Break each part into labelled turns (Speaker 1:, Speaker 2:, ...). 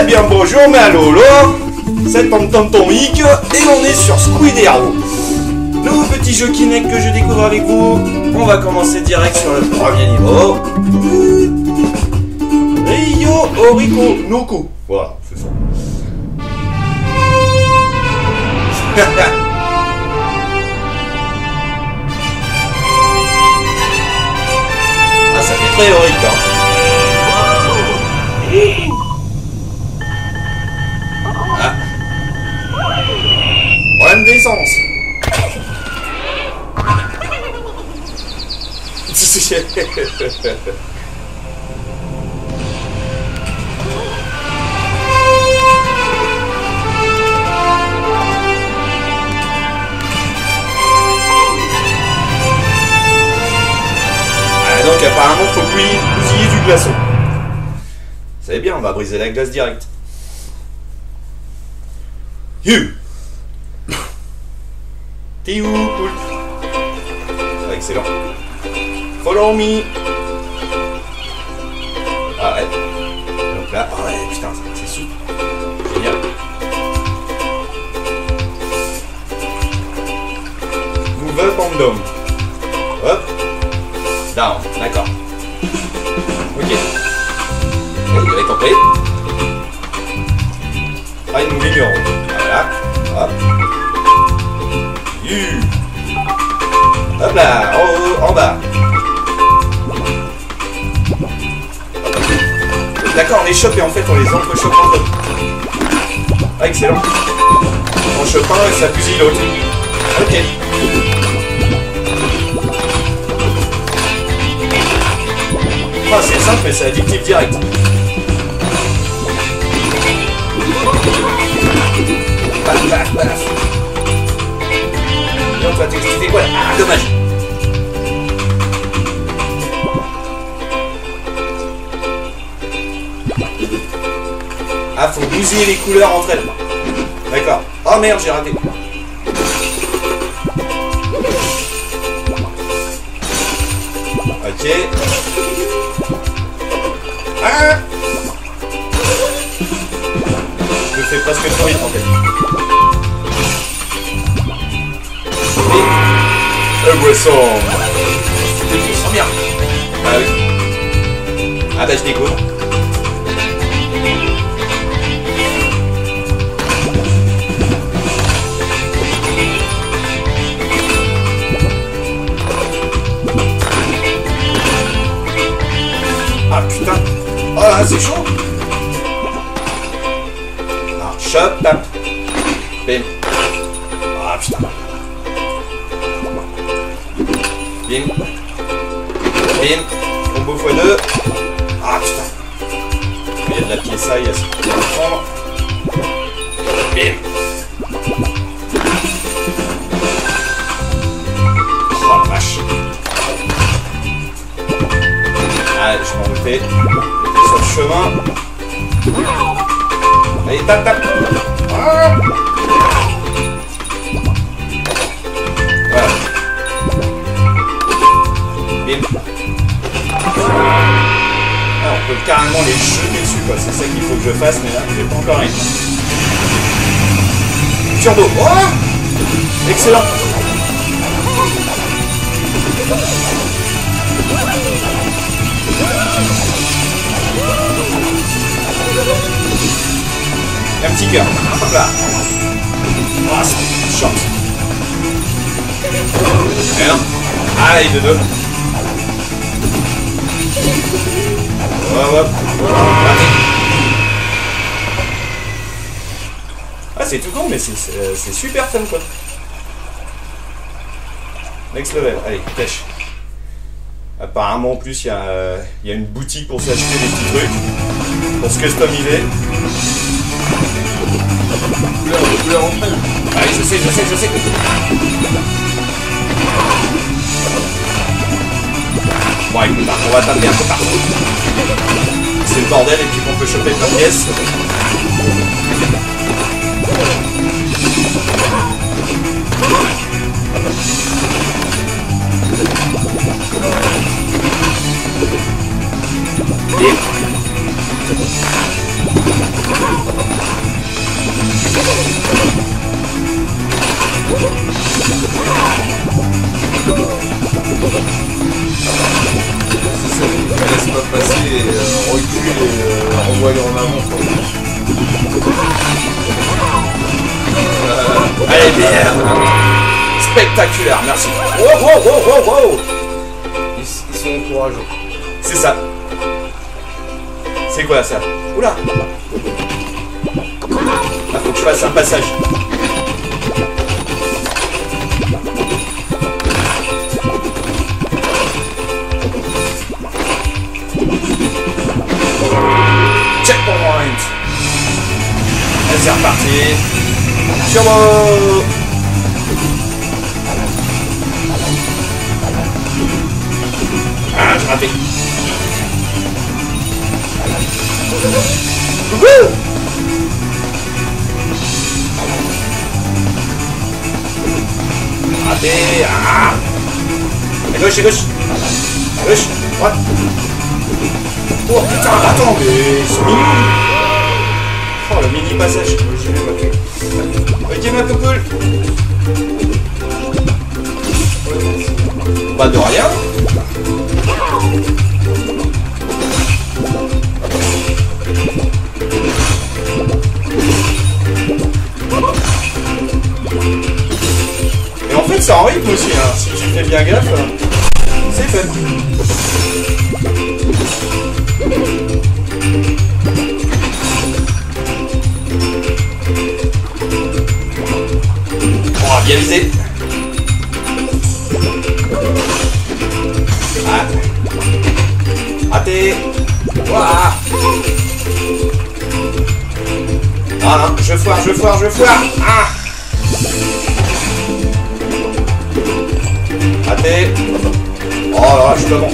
Speaker 1: Eh bien bonjour, mais allô, c'est Tonton Hic et on est sur Squid Hero. Nouveau petit jeu Kinect que je découvre avec vous. On va commencer direct sur le premier niveau. Rio Oriko Noku. Voilà, c'est ça. ah, ça fait très hein. Donc apparemment faut bousiller, bousiller du glaçon. C'est bien, on va briser la glace direct. You Où, Ah, Excellent. Follow me Ah ouais. Donc là, ah ouais, putain, c'est souple. Génial. Move up and down. Hop. Down, d'accord. Ok. Vous avez compris Ah, il nous. Voilà. Hop. Hop là, en haut, en bas. D'accord, on les chope et en fait on les entrechoppe entre eux. Ah, excellent. On chope un et ça fusille l'autre. Ok. Ah, c'est simple mais c'est addictif direct. Paf, paf, paf. Non, toi, t'es quoi là Ah, dommage. Ah, faut bousiller les couleurs entre elles. D'accord. Oh merde, j'ai raté. Ok. Ah Je fais presque trop vite sent bien. Ah oui. Ah bah je découvre. Bim. Bim. Combo x2 Ah putain. Il y a de la pièce il y a ce qu'il faut prendre Bim. Oh la vache. Ah, je m'en doutais. Sur le chemin. Allez, tape, tape. Ah Bim. Ah, on peut carrément les jeter dessus, quoi. C'est ça qu'il faut que je fasse, mais là, j'ai pas encore rien. Turbo. Oh Excellent. Un petit cœur. Hop là. Ah, ça chante. Et un. Allez, de deux. Hop. Ah, c'est tout con, mais c'est- c'est super fun, quoi. Next level. Allez, pêche. Apparemment, en plus, il y, a, euh, y a une boutique pour s'acheter des petits trucs. Pour se customiser.
Speaker 2: Couleur, couleur elles.
Speaker 1: Allez, je sais, je sais, je sais. Bon, écoute, hein, on va taper un peu partout. C'est le bordel et puis qu'on peut choper plein de pièces.
Speaker 2: Ça, elle laisse pas passer, et, recule et euh, en avant.
Speaker 1: Allez, bien. Spectaculaire, merci. Wow, wow, wow, wow.
Speaker 2: Ils, ils sont courageux.
Speaker 1: C'est ça. C'est quoi ça? Oula Ah, faut que je fasse un passage. Turbo Ah, je raté. Raté Ah. À gauche, à gauche À gauche, Oh putain, attends, mais Oh, le mini passage. J'ai ma Ok, Pas de rien Et en fait, ça en rythme aussi, hein. si tu fais bien gaffe, c'est fait. Visé. Ah. Raté. Ouah. Ah non, je foire, je foire, je foire. Ah. Raté. Oh là là, je suis pas bon.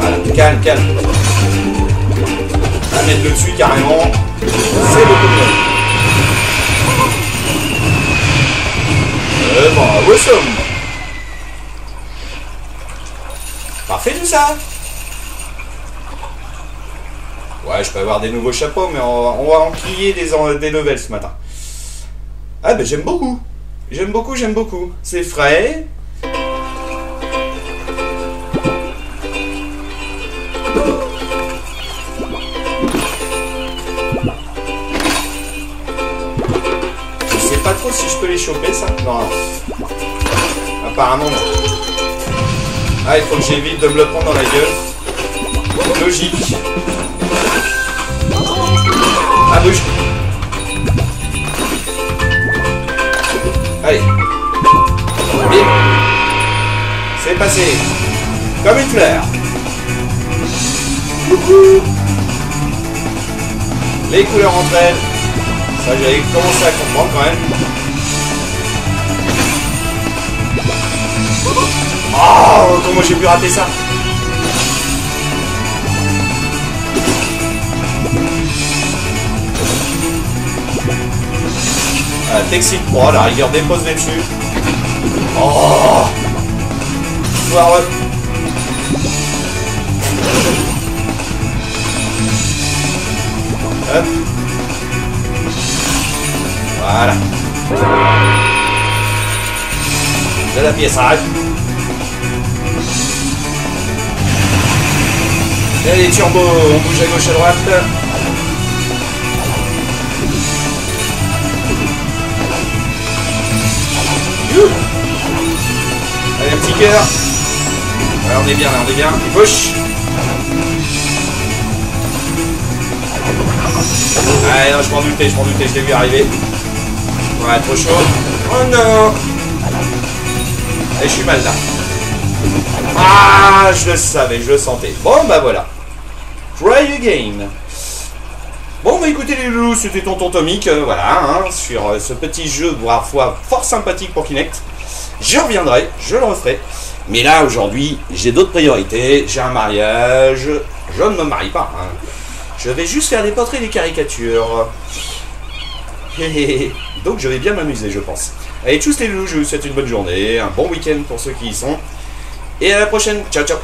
Speaker 1: Voilà, calme, calme. À mettre le dessus carrément. C'est beaucoup mieux. Parfait tout ça. Ouais, je peux avoir des nouveaux chapeaux, mais on va, enquiller des, en- des levels ce matin. Ah ben j'aime beaucoup. J'aime beaucoup, j'aime beaucoup. C'est frais. Si je peux les choper ça. Non. Apparemment non. Ah, il faut que j'évite de me le prendre dans la gueule. Logique. Ah, bouge. Allez. C'est passé. Comme une fleur. Les couleurs entre elles. Ça, j'avais commencé à comprendre quand même. Oh, comment j'ai pu rater ça? Ah, Texit Pro, la rigueur dépose dessus. Oh. Hop. La pièce rare. Et les turbos, on bouge à gauche à droite. Youh. Allez, un petit cœur. Ouais, on est bien on est bien. Allez, non, je m'en doutais, je m'en doutais, je l'ai vu arriver. Ouais, trop chaud. Oh non Je suis mal là. Ah, je le savais, je le sentais. Bon, bah voilà. Try again. Bon, bah écoutez les loulous, c'était Tonton Tomic, euh, voilà, hein, sur euh, ce petit jeu, parfois fort sympathique pour Kinect. Je reviendrai, je le referai. Mais là, aujourd'hui, j'ai d'autres priorités. J'ai un mariage. Je ne me marie pas. hein. Je vais juste faire des portraits et des caricatures. Donc je vais bien m'amuser, je pense. Allez, tchuss les loulous, je vous souhaite une bonne journée, un bon week-end pour ceux qui y sont. Et à la prochaine. Ciao, ciao.